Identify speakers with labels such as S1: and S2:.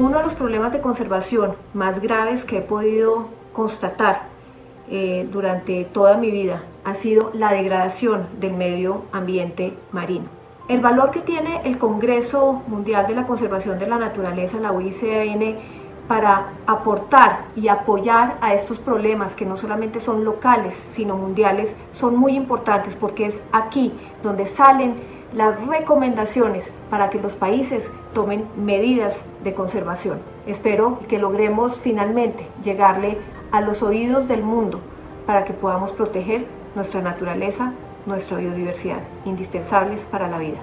S1: Uno de los problemas de conservación más graves que he podido constatar eh, durante toda mi vida ha sido la degradación del medio ambiente marino. El valor que tiene el Congreso Mundial de la Conservación de la Naturaleza, la UICN, para aportar y apoyar a estos problemas que no solamente son locales, sino mundiales, son muy importantes porque es aquí donde salen las recomendaciones para que los países tomen medidas de conservación. Espero que logremos finalmente llegarle a los oídos del mundo para que podamos proteger nuestra naturaleza, nuestra biodiversidad, indispensables para la vida.